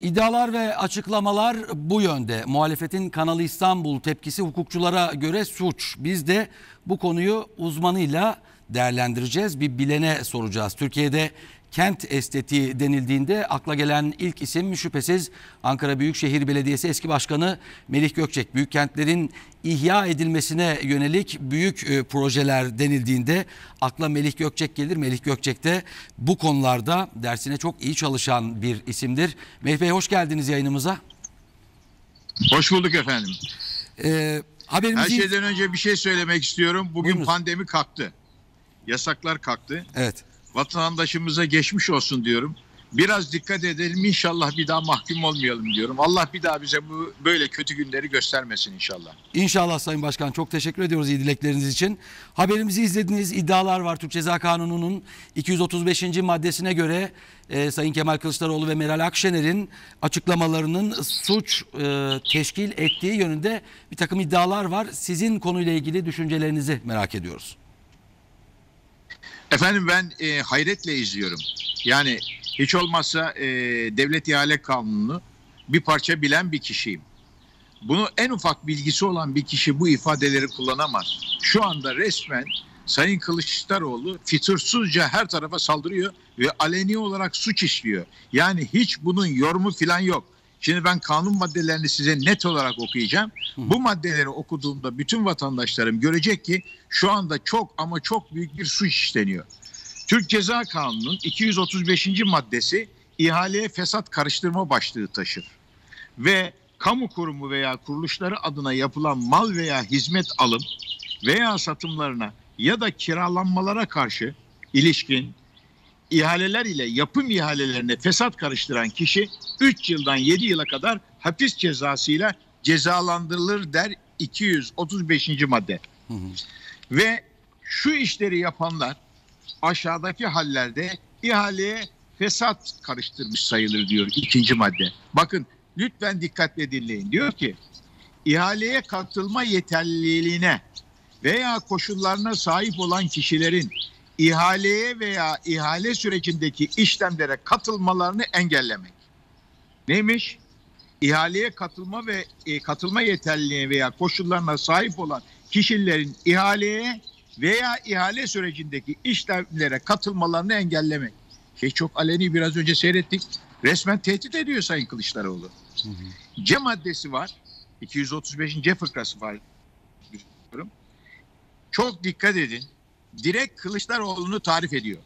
İddialar ve açıklamalar bu yönde. Muhalefetin Kanalı İstanbul tepkisi hukukçulara göre suç. Biz de bu konuyu uzmanıyla değerlendireceğiz. Bir bilene soracağız. Türkiye'de kent estetiği denildiğinde akla gelen ilk isim şüphesiz Ankara Büyükşehir Belediyesi eski başkanı Melih Gökçek. Büyük kentlerin ihya edilmesine yönelik büyük e, projeler denildiğinde akla Melih Gökçek gelir. Melih Gökçek de bu konularda dersine çok iyi çalışan bir isimdir. Melih Bey hoş geldiniz yayınımıza. Hoş bulduk efendim. Ee, haberimizi... Her şeyden önce bir şey söylemek istiyorum. Bugün Buyurunuz. pandemi kalktı. Yasaklar kalktı. Evet vatandaşımıza geçmiş olsun diyorum. Biraz dikkat edelim inşallah bir daha mahkum olmayalım diyorum. Allah bir daha bize bu böyle kötü günleri göstermesin inşallah. İnşallah Sayın Başkan çok teşekkür ediyoruz iyi dilekleriniz için. Haberimizi izlediğiniz iddialar var. Türk Ceza Kanunu'nun 235. maddesine göre e, Sayın Kemal Kılıçdaroğlu ve Meral Akşener'in açıklamalarının suç e, teşkil ettiği yönünde bir takım iddialar var. Sizin konuyla ilgili düşüncelerinizi merak ediyoruz. Efendim ben e, hayretle izliyorum. Yani hiç olmazsa e, devlet ihale kanununu bir parça bilen bir kişiyim. Bunu en ufak bilgisi olan bir kişi bu ifadeleri kullanamaz. Şu anda resmen Sayın Kılıçdaroğlu fitursuzca her tarafa saldırıyor ve aleni olarak suç işliyor. Yani hiç bunun yorumu falan yok. Şimdi ben kanun maddelerini size net olarak okuyacağım. Bu maddeleri okuduğumda bütün vatandaşlarım görecek ki şu anda çok ama çok büyük bir suç işleniyor. Türk Ceza Kanunu'nun 235. maddesi ihaleye fesat karıştırma başlığı taşır. Ve kamu kurumu veya kuruluşları adına yapılan mal veya hizmet alım veya satımlarına ya da kiralanmalara karşı ilişkin ihaleler ile yapım ihalelerine fesat karıştıran kişi 3 yıldan 7 yıla kadar hapis cezasıyla cezalandırılır der 235. madde. Hı hı. Ve şu işleri yapanlar aşağıdaki hallerde ihaleye fesat karıştırmış sayılır diyor ikinci madde. Bakın lütfen dikkatle dinleyin. Diyor ki ihaleye katılma yeterliliğine veya koşullarına sahip olan kişilerin ihaleye veya ihale sürecindeki işlemlere katılmalarını engellemek. Neymiş? İhaleye katılma ve e, katılma yeterliliğine veya koşullarına sahip olan kişilerin ihaleye veya ihale sürecindeki işlemlere katılmalarını engellemek. Şey çok aleni biraz önce seyrettik. Resmen tehdit ediyor Sayın Kılıçdaroğlu. Hı hı. C maddesi var. 235. C fıkrası var. Çok dikkat edin direkt Kılıçdaroğlu'nu tarif ediyor.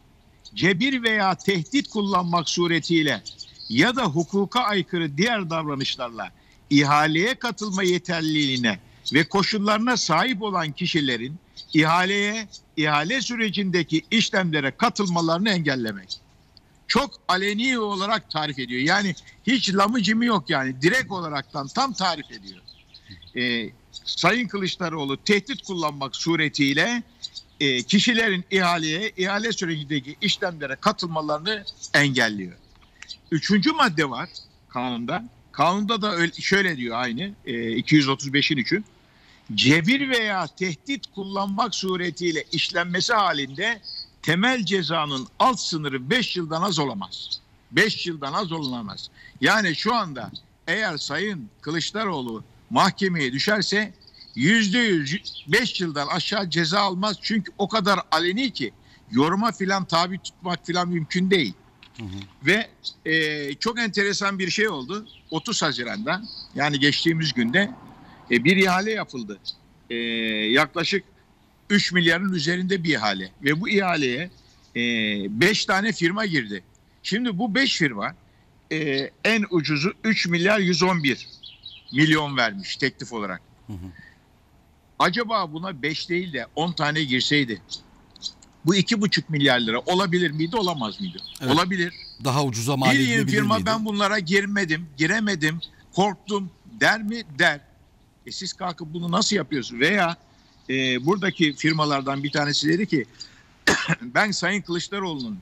Cebir veya tehdit kullanmak suretiyle ya da hukuka aykırı diğer davranışlarla ihaleye katılma yeterliliğine ve koşullarına sahip olan kişilerin ihaleye, ihale sürecindeki işlemlere katılmalarını engellemek. Çok aleni olarak tarif ediyor. Yani hiç lamıcımı yok yani. Direkt olaraktan tam tarif ediyor. Ee, Sayın Kılıçdaroğlu tehdit kullanmak suretiyle e, kişilerin ihaleye, ihale sürecindeki işlemlere katılmalarını engelliyor. Üçüncü madde var kanunda. Kanunda da öyle, şöyle diyor aynı e, 235'in üçü. Cebir veya tehdit kullanmak suretiyle işlenmesi halinde temel cezanın alt sınırı 5 yıldan az olamaz. 5 yıldan az olamaz. Yani şu anda eğer Sayın Kılıçdaroğlu mahkemeye düşerse yüzde yüz beş yıldan aşağı ceza almaz. Çünkü o kadar aleni ki yoruma filan tabi tutmak filan mümkün değil. Hı hı. Ve e, çok enteresan bir şey oldu. 30 Haziran'da yani geçtiğimiz günde e, bir ihale yapıldı. E, yaklaşık 3 milyarın üzerinde bir ihale. Ve bu ihaleye 5 e, tane firma girdi. Şimdi bu 5 firma e, en ucuzu 3 milyar 111 milyon vermiş teklif olarak. Hı hı. Acaba buna 5 değil de 10 tane girseydi bu iki buçuk milyar lira olabilir miydi olamaz mıydı? Evet. Olabilir. Daha ucuza mal edilebilir Bir firma miydi? ben bunlara girmedim, giremedim, korktum der mi? Der. E siz kalkıp bunu nasıl yapıyorsunuz? Veya e, buradaki firmalardan bir tanesi dedi ki ben Sayın Kılıçdaroğlu'nun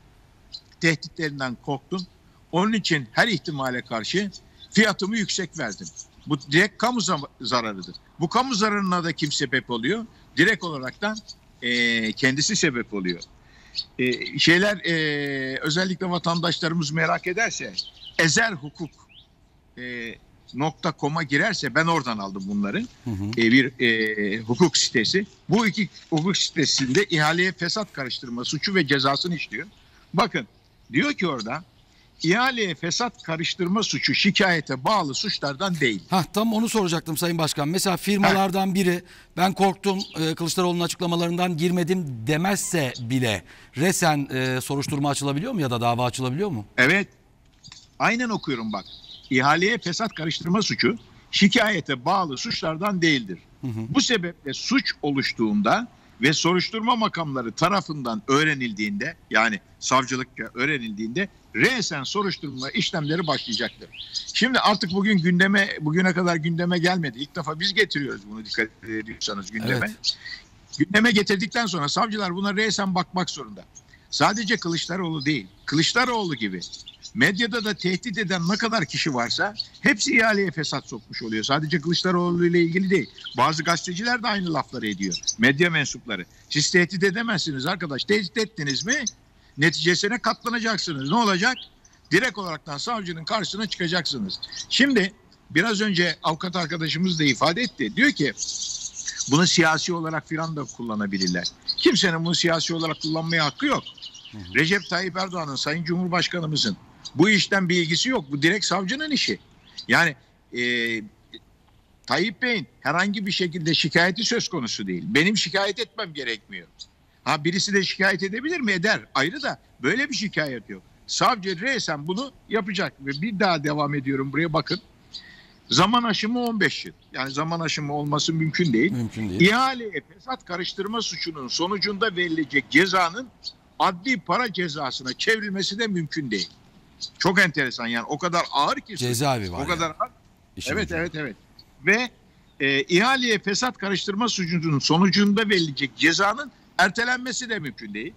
tehditlerinden korktum. Onun için her ihtimale karşı fiyatımı yüksek verdim. Bu direkt kamu zararıdır. Bu kamu zararına da kim sebep oluyor? Direkt olaraktan e, kendisi sebep oluyor. E, şeyler e, özellikle vatandaşlarımız merak ederse ezer hukuk e, nokta koma girerse ben oradan aldım bunları. Hı hı. E, bir e, hukuk sitesi. Bu iki hukuk sitesinde ihaleye fesat karıştırma suçu ve cezasını işliyor. Bakın diyor ki orada ihaleye fesat karıştırma suçu şikayete bağlı suçlardan değil. Hah tam onu soracaktım Sayın Başkan. Mesela firmalardan biri ben korktum e, Kılıçdaroğlu'nun açıklamalarından girmedim demezse bile resen e, soruşturma açılabiliyor mu ya da dava açılabiliyor mu? Evet. Aynen okuyorum bak. İhaleye fesat karıştırma suçu şikayete bağlı suçlardan değildir. Bu sebeple suç oluştuğunda ve soruşturma makamları tarafından öğrenildiğinde yani savcılıkça öğrenildiğinde resen soruşturma işlemleri başlayacaktır. Şimdi artık bugün gündeme bugüne kadar gündeme gelmedi. İlk defa biz getiriyoruz bunu dikkat ediyorsanız gündeme. Evet. Gündeme getirdikten sonra savcılar buna resen bakmak zorunda. Sadece Kılıçdaroğlu değil, Kılıçdaroğlu gibi medyada da tehdit eden ne kadar kişi varsa hepsi ihaleye fesat sokmuş oluyor. Sadece Kılıçdaroğlu ile ilgili değil. Bazı gazeteciler de aynı lafları ediyor. Medya mensupları. Siz tehdit edemezsiniz arkadaş. Tehdit ettiniz mi neticesine katlanacaksınız. Ne olacak? Direkt olaraktan savcının karşısına çıkacaksınız. Şimdi biraz önce avukat arkadaşımız da ifade etti. Diyor ki bunu siyasi olarak filan da kullanabilirler. Kimsenin bunu siyasi olarak kullanmaya hakkı yok. Recep Tayyip Erdoğan'ın, Sayın Cumhurbaşkanımızın bu işten bir ilgisi yok. Bu direkt savcının işi. Yani e, Tayyip Bey'in herhangi bir şekilde şikayeti söz konusu değil. Benim şikayet etmem gerekmiyor. Ha birisi de şikayet edebilir mi? Eder. Ayrı da böyle bir şikayet yok. Savcı resen bunu yapacak. Ve bir daha devam ediyorum buraya bakın. Zaman aşımı 15 yıl. Yani zaman aşımı olması mümkün değil. Mümkün değil. İhaleye fesat karıştırma suçunun sonucunda verilecek cezanın adli para cezasına çevrilmesi de mümkün değil. Çok enteresan yani o kadar ağır ki. Cezaevi var. O kadar ağır. İşin Evet evet evet. Ve e, ihaleye fesat karıştırma suçunun sonucunda verilecek cezanın ertelenmesi de mümkün değil.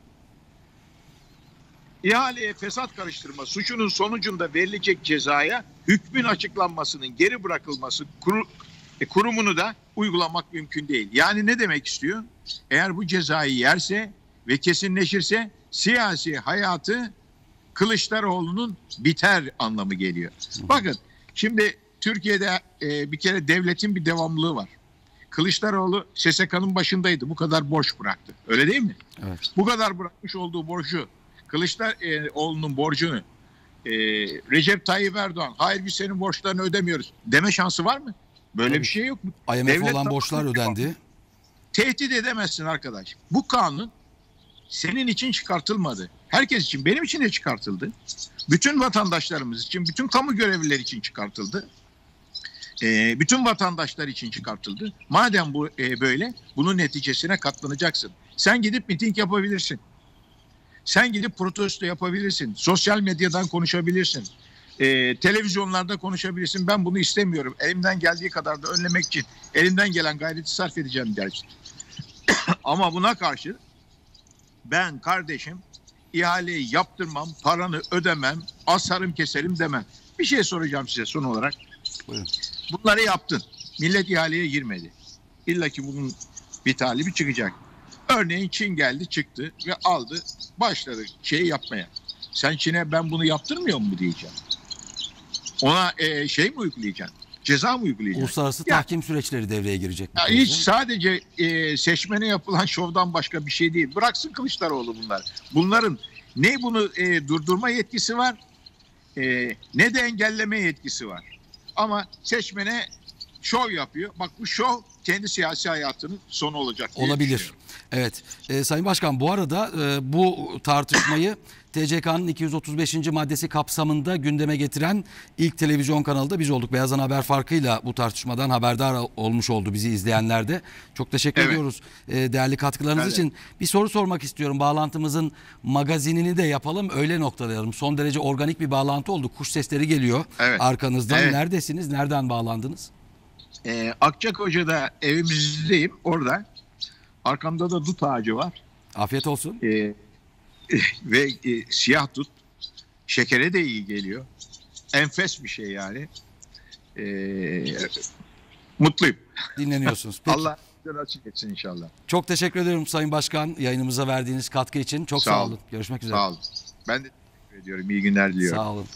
İhaleye fesat karıştırma suçunun sonucunda verilecek cezaya hükmün açıklanmasının geri bırakılması kuru- e, kurumunu da uygulamak mümkün değil. Yani ne demek istiyor? Eğer bu cezayı yerse ve kesinleşirse siyasi hayatı Kılıçdaroğlu'nun biter anlamı geliyor. Bakın şimdi Türkiye'de e, bir kere devletin bir devamlılığı var. Kılıçdaroğlu SSK'nın başındaydı. Bu kadar borç bıraktı. Öyle değil mi? Evet. Bu kadar bırakmış olduğu borcu Kılıçdaroğlu'nun borcunu e, Recep Tayyip Erdoğan hayır biz senin borçlarını ödemiyoruz deme şansı var mı? Böyle Tabii. bir şey yok mu? IMF Devlet olan borçlar ödendi. Tehdit edemezsin arkadaş. Bu kanun senin için çıkartılmadı. Herkes için, benim için de çıkartıldı. Bütün vatandaşlarımız için, bütün kamu görevlileri için çıkartıldı. Ee, bütün vatandaşlar için çıkartıldı. Madem bu e, böyle, bunun neticesine katlanacaksın. Sen gidip miting yapabilirsin. Sen gidip protesto yapabilirsin. Sosyal medyadan konuşabilirsin. Ee, televizyonlarda konuşabilirsin. Ben bunu istemiyorum. Elimden geldiği kadar da önlemek için elimden gelen gayreti sarf edeceğim dersin. Ama buna karşı ben kardeşim ihaleyi yaptırmam, paranı ödemem, asarım keserim demem. Bir şey soracağım size son olarak. Buyurun. Bunları yaptın. Millet ihaleye girmedi. İlla ki bunun bir talibi çıkacak. Örneğin Çin geldi çıktı ve aldı başladı şey yapmaya. Sen Çin'e ben bunu yaptırmıyor mu diyeceğim. Ona e, şey mi uygulayacaksın? Ceza mı uygulayacaksın? Uluslararası Ya- tahkim süreçleri devreye girecek. Ya hiç sadece e, seçmene yapılan şovdan başka bir şey değil. Bıraksın Kılıçdaroğlu bunlar. Bunların ne bunu e, durdurma yetkisi var e, ne de engelleme yetkisi var. Ama seçmene şov yapıyor. Bak bu şov kendi siyasi hayatının sonu olacak Olabilir. Evet. Ee, Sayın Başkan bu arada e, bu tartışmayı TCK'nın 235. maddesi kapsamında gündeme getiren ilk televizyon kanalı da biz olduk. Beyazan Haber farkıyla bu tartışmadan haberdar olmuş oldu bizi izleyenler de. Çok teşekkür Evet. ediyoruz e, değerli katkılarınız Evet. için. Bir soru sormak istiyorum. Bağlantımızın magazinini de yapalım öyle noktalayalım. Son derece organik bir bağlantı oldu. Kuş sesleri geliyor Evet. arkanızdan. Evet. Neredesiniz? Nereden bağlandınız? E, Akçakoca'da evimizdeyim orada. Arkamda da dut ağacı var. Afiyet olsun. E, ve e, siyah tut şekere de iyi geliyor. Enfes bir şey yani. E, mutluyum. Dinleniyorsunuz. Peki. Allah bize açık etsin inşallah. Çok teşekkür ederim Sayın Başkan yayınımıza verdiğiniz katkı için. Çok sağ, Sağ olun. olun. Görüşmek üzere. Sağ olun. Ben de teşekkür ediyorum. İyi günler diliyorum. Sağ olun.